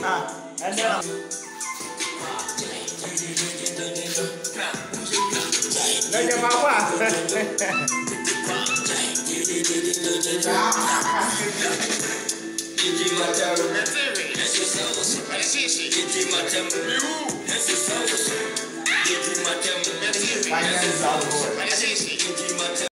Ah, endelea. Ndio